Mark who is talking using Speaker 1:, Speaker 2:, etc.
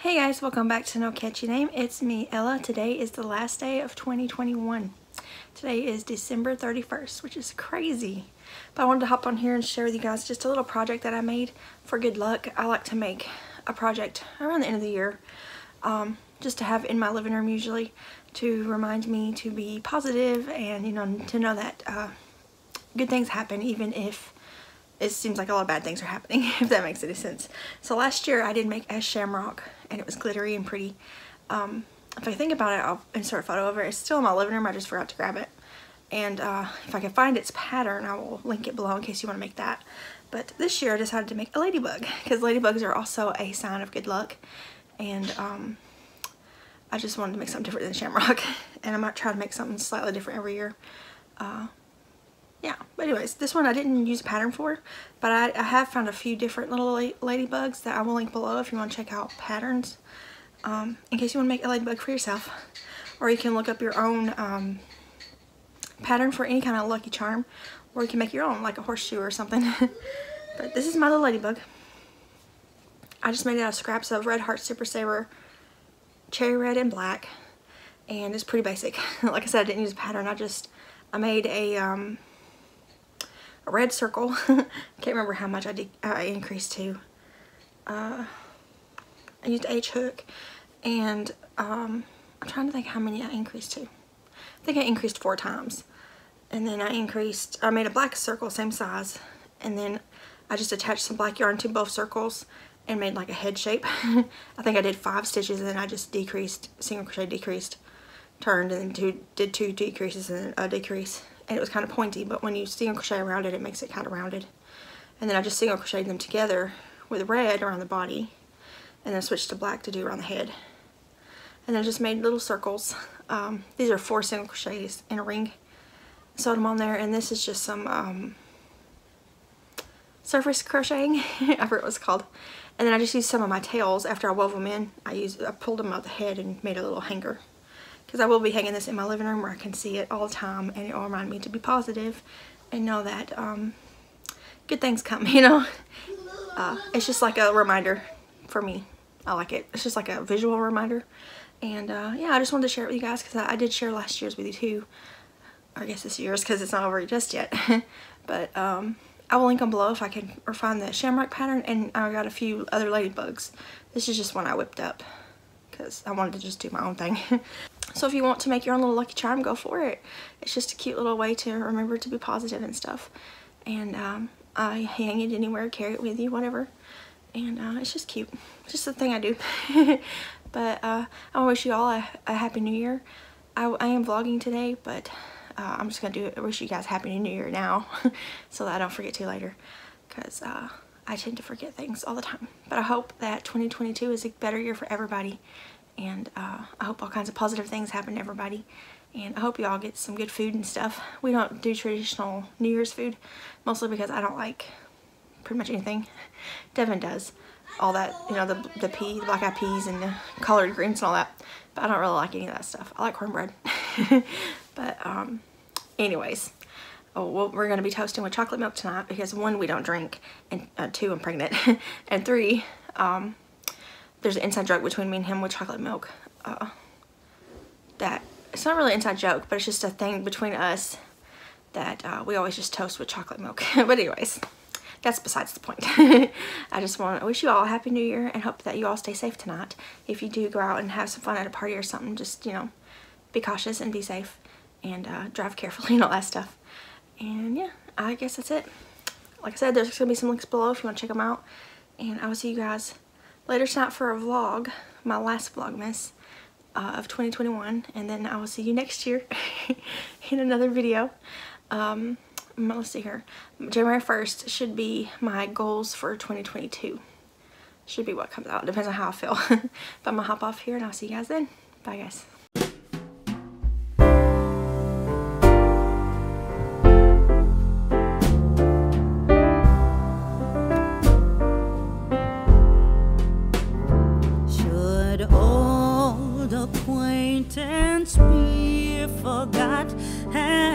Speaker 1: Hey guys, welcome back to No Catchy Name. It's me, Ella. Today is the last day of 2021. Today is December 31st, which is crazy. But I wanted to hop on here and share with you guys just a little project that I made for good luck. I like to make a project around the end of the year, um, just to have in my living room usually to remind me to be positive and, you know, to know that uh, good things happen even if it seems like a lot of bad things are happening, if that makes any sense. So last year I did make a shamrock, and it was glittery and pretty. Um, if I think about it, I'll insert a photo of it. It's still in my living room, I just forgot to grab it. And uh, if I can find its pattern, I will link it below in case you want to make that. But this year I decided to make a ladybug, because ladybugs are also a sign of good luck. And um, I just wanted to make something different than shamrock. And I might try to make something slightly different every year. Uh, yeah, but anyways, this one I didn't use a pattern for, but I, I have found a few different little ladybugs that I will link below if you want to check out patterns, um, in case you want to make a ladybug for yourself. Or you can look up your own um, pattern for any kind of lucky charm, or you can make your own, like a horseshoe or something. but this is my little ladybug. I just made it out of scraps of Red Heart Super Saver, Cherry Red and Black, and it's pretty basic. like I said, I didn't use a pattern, I just, I made a, um, a red circle. I can't remember how much I, did, I increased to. Uh, I used H hook and um, I'm trying to think how many I increased to. I think I increased four times. And then I increased, I made a black circle, same size. And then I just attached some black yarn to both circles and made like a head shape. I think I did five stitches and then I just decreased, single crochet decreased, turned and then two, did two decreases and a decrease and it was kind of pointy, but when you single crochet around it, it makes it kind of rounded. And then I just single crocheted them together with red around the body, and then switched to black to do around the head. And then I just made little circles. Um, these are four single crochets in a ring. Sewed them on there, and this is just some um, surface crocheting, I forget what it's called. And then I just used some of my tails after I wove them in. I used I pulled them out the head and made a little hanger because I will be hanging this in my living room where I can see it all the time and it will remind me to be positive and know that um, good things come, you know. Uh, it's just like a reminder for me. I like it. It's just like a visual reminder. And uh, yeah, I just wanted to share it with you guys because I, I, did share last year's with you too. I guess this year's because it's not over just yet. but um, I will link them below if I can or find the shamrock pattern and I got a few other ladybugs. This is just one I whipped up because I wanted to just do my own thing. So if you want to make your own little lucky charm, go for it. It's just a cute little way to remember to be positive and stuff. And um, I hang it anywhere, carry it with you, whatever. And uh, it's just cute. It's just the thing I do. but uh, I wish you all a, a Happy New Year. I, I am vlogging today, but uh, I'm just going to do it. wish you guys Happy New Year now so that I don't forget to later. Because uh, I tend to forget things all the time. But I hope that 2022 is a better year for everybody and uh, I hope all kinds of positive things happen to everybody and I hope you all get some good food and stuff. We don't do traditional New Year's food mostly because I don't like pretty much anything. Devin does all that, you know, the, the pea, the black eyed peas and the collard greens and all that. But I don't really like any of that stuff. I like cornbread. but um, anyways, oh, well, we're going to be toasting with chocolate milk tonight because one, we don't drink, and uh, two, I'm pregnant, and three, um, there's an inside joke between me and him with chocolate milk. Uh, that it's not really an inside joke, but it's just a thing between us that uh, we always just toast with chocolate milk. but anyways, that's besides the point. I just want to wish you all a happy new year and hope that you all stay safe tonight. If you do go out and have some fun at a party or something, just, you know, be cautious and be safe and uh, drive carefully and all that stuff. And yeah, I guess that's it. Like I said, there's going to be some links below if you want to check them out. And I will see you guys later tonight for a vlog, my last Vlogmas uh, of 2021, and then I will see you next year in another video. Um, let's see here. January 1st should be my goals for 2022. Should be what comes out. Depends on how I feel. but I'm going to hop off here and I'll see you guys then. Bye guys. and